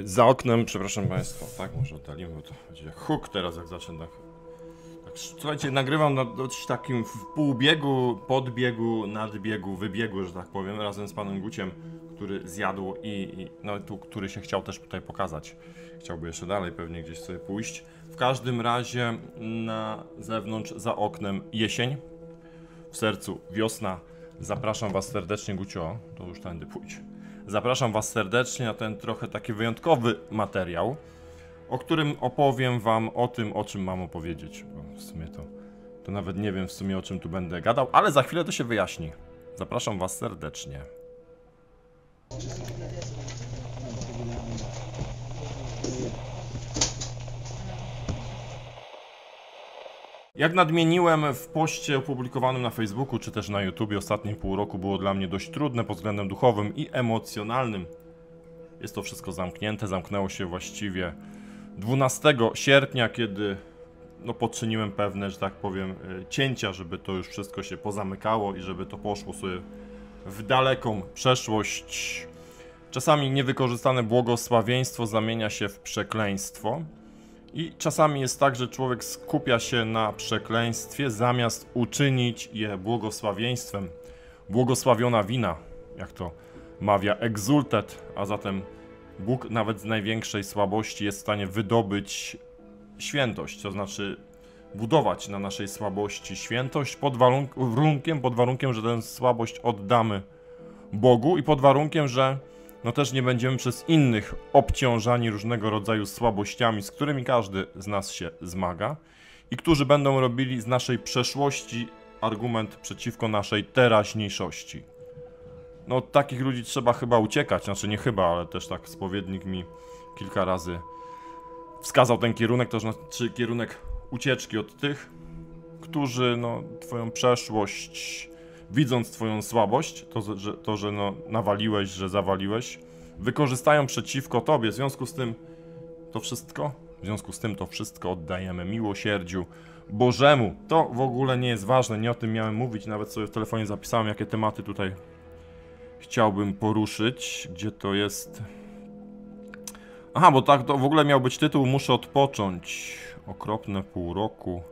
Y, Za oknem, przepraszam Państwa, tak może oddalimy, bo to będzie huk teraz, jak zacznę tak. tak słuchajcie, nagrywam na dość takim w półbiegu, podbiegu, nadbiegu, wybiegu, że tak powiem, razem z Panem Guciem, który zjadł i, i no tu, który się chciał też tutaj pokazać. Chciałby jeszcze dalej pewnie gdzieś sobie pójść. W każdym razie na zewnątrz, za oknem jesień, w sercu wiosna. Zapraszam Was serdecznie, Gucio, to już tędy pójdź. Zapraszam Was serdecznie na ten trochę taki wyjątkowy materiał, o którym opowiem Wam o tym, o czym mam opowiedzieć. Bo w sumie to, to nawet nie wiem w sumie o czym tu będę gadał, ale za chwilę to się wyjaśni. Zapraszam Was serdecznie. Jak nadmieniłem w poście opublikowanym na Facebooku czy też na YouTube, ostatnie pół roku było dla mnie dość trudne pod względem duchowym i emocjonalnym. Jest to wszystko zamknięte, zamknęło się właściwie 12 sierpnia, kiedy no, podczyniłem pewne, że tak powiem, e, cięcia, żeby to już wszystko się pozamykało i żeby to poszło sobie w daleką przeszłość. Czasami niewykorzystane błogosławieństwo zamienia się w przekleństwo. I czasami jest tak, że człowiek skupia się na przekleństwie, zamiast uczynić je błogosławieństwem. Błogosławiona wina, jak to mawia exultet, a zatem Bóg nawet z największej słabości jest w stanie wydobyć świętość, to znaczy budować na naszej słabości świętość pod warunk- warunkiem, pod warunkiem, że tę słabość oddamy Bogu i pod warunkiem, że no też nie będziemy przez innych obciążani różnego rodzaju słabościami, z którymi każdy z nas się zmaga i którzy będą robili z naszej przeszłości argument przeciwko naszej teraźniejszości. No od takich ludzi trzeba chyba uciekać, znaczy nie chyba, ale też tak spowiednik mi kilka razy wskazał ten kierunek, to znaczy kierunek ucieczki od tych, którzy no twoją przeszłość widząc twoją słabość, to, że, to, że no, nawaliłeś, że zawaliłeś, wykorzystają przeciwko tobie. W związku z tym to wszystko, w związku z tym to wszystko oddajemy miłosierdziu Bożemu. To w ogóle nie jest ważne, nie o tym miałem mówić, nawet sobie w telefonie zapisałem, jakie tematy tutaj chciałbym poruszyć, gdzie to jest... Aha, bo tak to w ogóle miał być tytuł Muszę odpocząć. Okropne pół roku.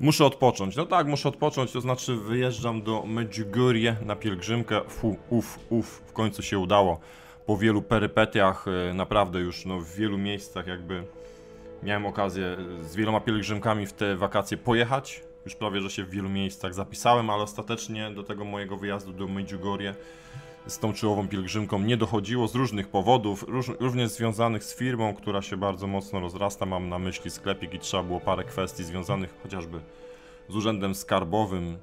Muszę odpocząć. No tak, muszę odpocząć, to znaczy wyjeżdżam do Medjugorje na pielgrzymkę. Fu, uf, uf, w końcu się udało. Po wielu perypetiach, e, naprawdę już no, w wielu miejscach jakby miałem okazję z wieloma pielgrzymkami w te wakacje pojechać. Już prawie, że się w wielu miejscach zapisałem, ale ostatecznie do tego mojego wyjazdu do Medjugorje z tą czołową pielgrzymką nie dochodziło z różnych powodów, róż, również związanych z firmą, która się bardzo mocno rozrasta. Mam na myśli sklepik i trzeba było parę kwestii związanych chociażby z urzędem skarbowym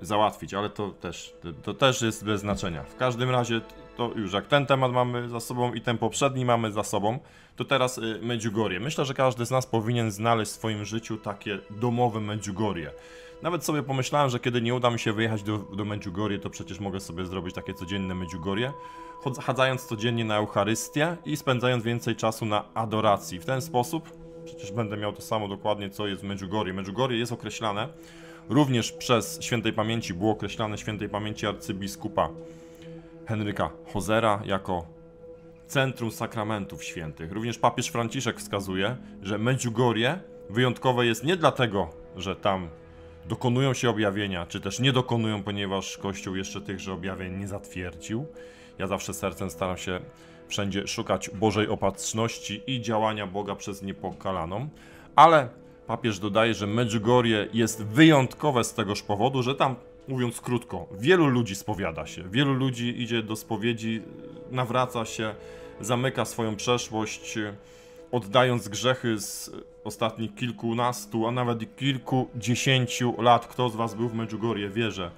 załatwić, ale to też, to, też jest bez znaczenia. W każdym razie to już jak ten temat mamy za sobą i ten poprzedni mamy za sobą, to teraz yy, Medjugorje. Myślę, że każdy z nas powinien znaleźć w swoim życiu takie domowe Medjugorje. Nawet sobie pomyślałem, że kiedy nie uda mi się wyjechać do, do Medjugorje, to przecież mogę sobie zrobić takie codzienne Medjugorje, chadzając codziennie na Eucharystię i spędzając więcej czasu na adoracji. W ten sposób przecież będę miał to samo dokładnie, co jest w Medjugorje. Medjugorje jest określane również przez świętej pamięci, było określane świętej pamięci arcybiskupa Henryka Hozera jako centrum sakramentów świętych. Również papież Franciszek wskazuje, że Medjugorje wyjątkowe jest nie dlatego, że tam dokonują się objawienia, czy też nie dokonują, ponieważ Kościół jeszcze tychże objawień nie zatwierdził. Ja zawsze sercem staram się wszędzie szukać Bożej opatrzności i działania Boga przez niepokalaną, ale papież dodaje, że Medjugorje jest wyjątkowe z tegoż powodu, że tam, mówiąc krótko, wielu ludzi spowiada się, wielu ludzi idzie do spowiedzi, nawraca się, zamyka swoją przeszłość, oddając grzechy z ostatnich kilkunastu, a nawet kilkudziesięciu lat. Kto z Was był w Medjugorje wie, że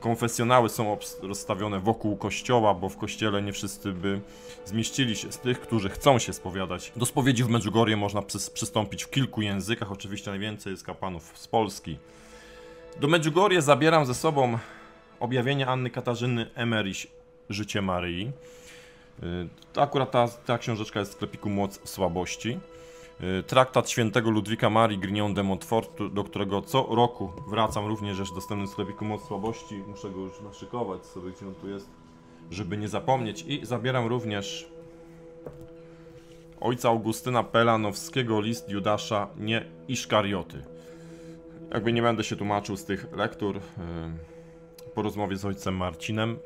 konfesjonały są rozstawione wokół kościoła, bo w kościele nie wszyscy by zmieścili się z tych, którzy chcą się spowiadać. Do spowiedzi w Medjugorje można przys- przystąpić w kilku językach, oczywiście najwięcej jest kapłanów z Polski. Do Medjugorje zabieram ze sobą objawienie Anny Katarzyny Emerich Życie Maryi. Y, akurat ta, ta książeczka jest w sklepiku Moc Słabości. Y, Traktat świętego Ludwika Marii Grignon de Montfort, do którego co roku wracam również jest dostępny w sklepiku Moc Słabości. Muszę go już naszykować sobie, gdzie on tu jest, żeby nie zapomnieć. I zabieram również ojca Augustyna Pelanowskiego, list Judasza, nie Iszkarioty. Jakby nie będę się tłumaczył z tych lektur. y, Po rozmowie z ojcem Marcinem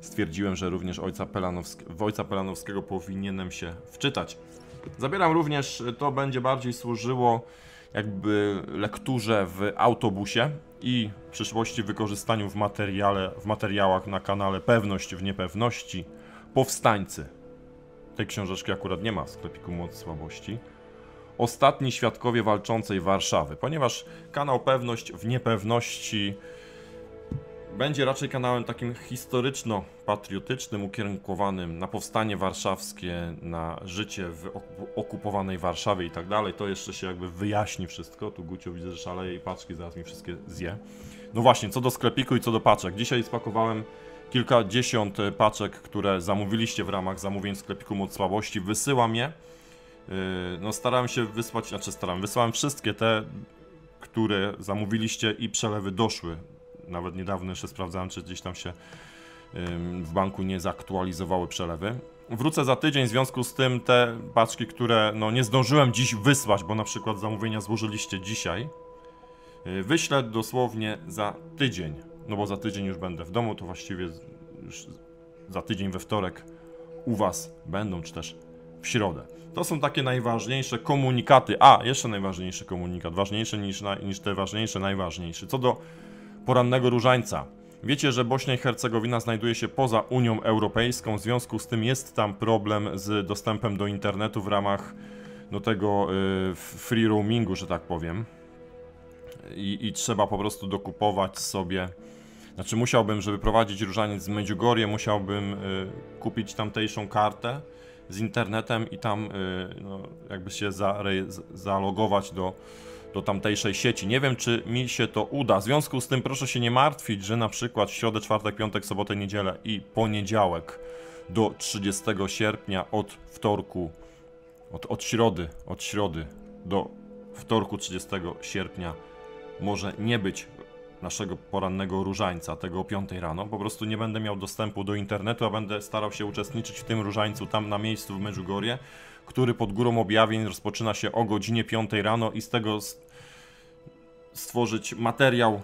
stwierdziłem, że również ojca Pelanowsk w ojca Pelanowskiego powinienem się wczytać. Zabieram również, y, to będzie bardziej służyło jakby lekturze w autobusie i w przyszłości wykorzystaniu w materiale, w materiałach na kanale Pewność w niepewności. Powstańcy. Tej książeczki akurat nie ma w sklepiku Moc Słabości. Ostatni świadkowie walczącej Warszawy, ponieważ kanał Pewność w niepewności będzie raczej kanałem takim historyczno-patriotycznym, ukierunkowanym na powstanie warszawskie, na życie w oku- okupowanej Warszawie i tak dalej. To jeszcze się jakby wyjaśni wszystko. Tu Gucio widzę, że szaleje i paczki zaraz mi wszystkie zje. No właśnie, co do sklepiku i co do paczek. Dzisiaj spakowałem kilkadziesiąt e, paczek, które zamówiliście w ramach zamówień w sklepiku Moc Słabości. Wysyłam je. Yy, No starałem się wysłać, znaczy starałem, wysłałem wszystkie te, które zamówiliście i przelewy doszły. Nawet niedawno jeszcze sprawdzałem, czy gdzieś tam się w banku nie zaktualizowały przelewy. Wrócę za tydzień, w związku z tym te paczki, które no, nie zdążyłem dziś wysłać, bo na przykład zamówienia złożyliście dzisiaj, yy, wyślę dosłownie za tydzień. No bo za tydzień już będę w domu, to właściwie już za tydzień we wtorek u Was będą, czy też w środę. To są takie najważniejsze komunikaty. A, jeszcze najważniejszy komunikat, ważniejszy niż, niż te ważniejsze, najważniejszy. Co do porannego różańca. Wiecie, że Bośnia i Hercegowina znajduje się poza Unią Europejską, w związku z tym jest tam problem z dostępem do internetu w ramach do tego y, free roamingu, że tak powiem. I, I trzeba po prostu dokupować sobie. Znaczy, musiałbym, żeby prowadzić różaniec z Medjugorje, musiałbym y, kupić tamtejszą kartę z internetem i tam y, no, jakby się zalogować do, do tamtejszej sieci. Nie wiem, czy mi się to uda. W związku z tym proszę się nie martwić, że na przykład w środę, czwartek, piątek, sobotę, niedzielę i poniedziałek do 30 sierpnia od wtorku, od, od środy, od środy do wtorku 30 sierpnia może nie być naszego porannego różańca, tego o 5 rano. Po prostu nie będę miał dostępu do internetu, a będę starał się uczestniczyć w tym różańcu tam na miejscu w Medjugorje, który pod górą objawień rozpoczyna się o godzinie 5 rano i z tego stworzyć materiał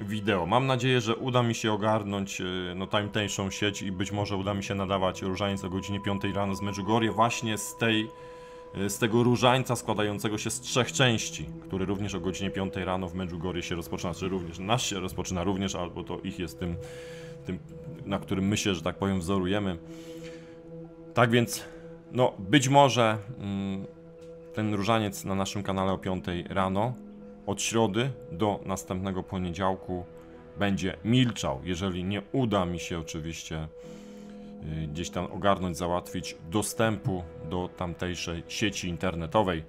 wideo. Mam nadzieję, że uda mi się ogarnąć y, no, tamtejszą sieć i być może uda mi się nadawać różaniec o godzinie 5 rano z Medjugorje właśnie z tej z tego różańca składającego się z trzech części, który również o godzinie 5 rano w Medjugorje się rozpoczyna, czy również nasz się rozpoczyna również, albo to ich jest tym, tym na którym my się, że tak powiem, wzorujemy. Tak więc, no być może mm, ten różaniec na naszym kanale o 5 rano od środy do następnego poniedziałku będzie milczał, jeżeli nie uda mi się oczywiście gdzieś tam ogarnąć, załatwić dostępu do tamtejszej sieci internetowej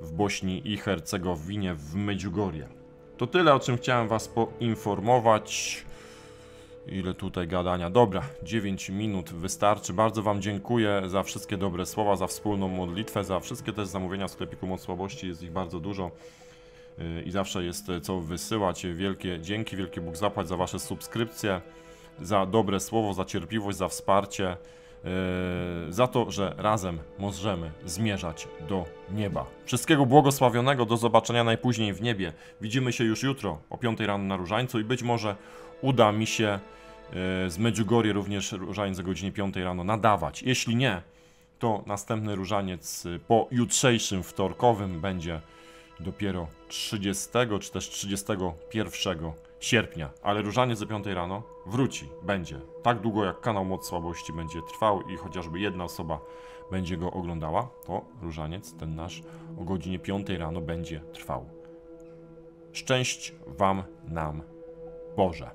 w Bośni i Hercegowinie w Medjugorje. To tyle, o czym chciałem Was poinformować. Ile tutaj gadania? Dobra, 9 minut wystarczy. Bardzo Wam dziękuję za wszystkie dobre słowa, za wspólną modlitwę, za wszystkie też zamówienia w sklepiku Moc Słabości. Jest ich bardzo dużo yy, i zawsze jest e, co wysyłać. Wielkie dzięki, wielki Bóg zapłać za Wasze subskrypcje, za dobre słowo, za cierpliwość, za wsparcie, yy, za to, że razem możemy zmierzać do nieba. Wszystkiego błogosławionego, do zobaczenia najpóźniej w niebie. Widzimy się już jutro o 5 rano na Różańcu i być może uda mi się e, z Medjugorje również różaniec o godzinie 5 rano nadawać. Jeśli nie, to następny różaniec e, po jutrzejszym wtorkowym będzie dopiero 30 czy też 31 sierpnia. Ale różaniec o 5 rano wróci, będzie. Tak długo jak kanał Moc Słabości będzie trwał i chociażby jedna osoba będzie go oglądała, to różaniec ten nasz o godzinie 5 rano będzie trwał. Szczęść Wam, nam, Boże.